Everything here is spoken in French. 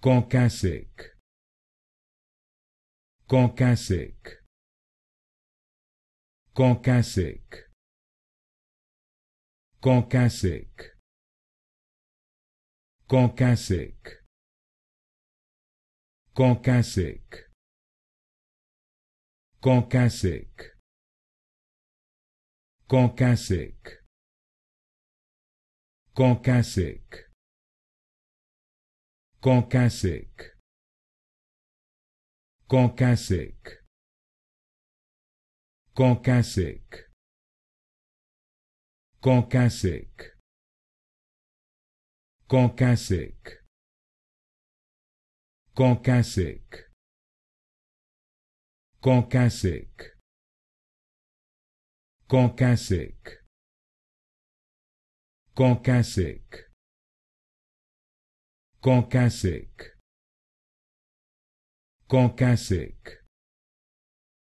coca sec. Coca sec. Coca sec. Coca sec. Coca sec. Coca sec. Coca sec. Coca sec. Coca sec Caucasic. Caucasic. Caucasic. Caucasic. Caucasic. Caucasic. Caucasic. Caucasic. Caucasic. Conquin sec.